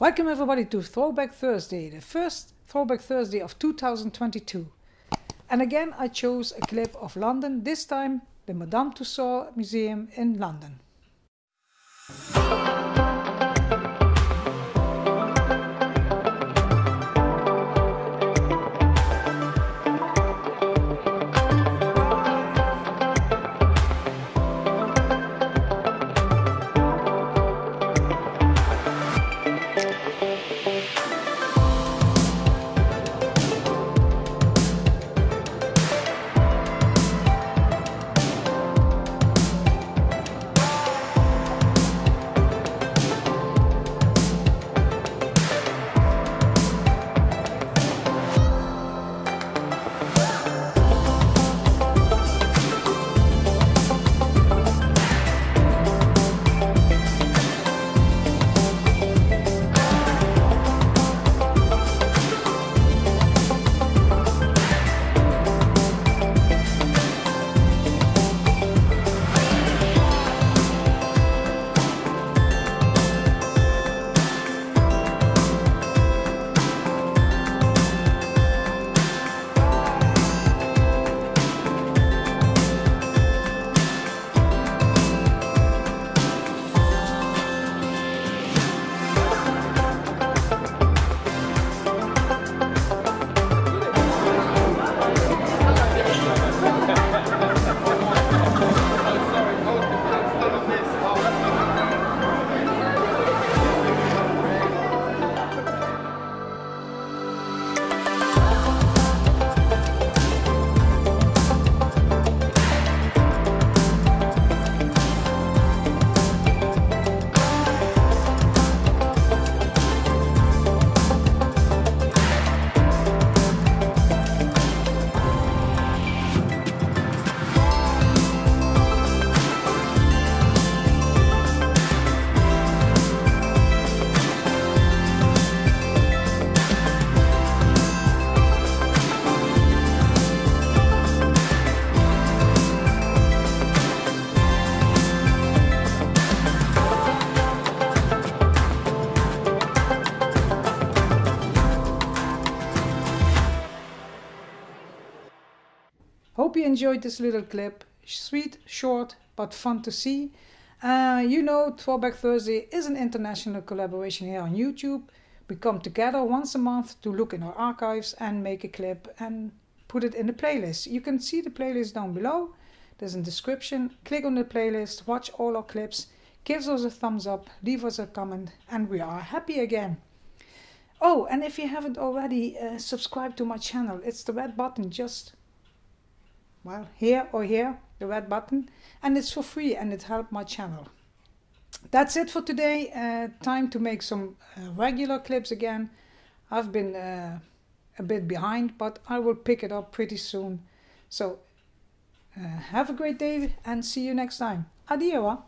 Welcome everybody to Throwback Thursday, the first Throwback Thursday of 2022. And again I chose a clip of London, this time the Madame Tussauds Museum in London. Hope you enjoyed this little clip. Sweet, short, but fun to see. Uh, you know, Throwback Thursday is an international collaboration here on YouTube. We come together once a month to look in our archives and make a clip and put it in the playlist. You can see the playlist down below. There's a description. Click on the playlist, watch all our clips, give us a thumbs up, leave us a comment, and we are happy again. Oh, and if you haven't already uh, subscribed to my channel, it's the red button just well here or here the red button and it's for free and it helped my channel. That's it for today. Uh, time to make some uh, regular clips again. I've been uh, a bit behind but I will pick it up pretty soon. So uh, have a great day and see you next time. Adieu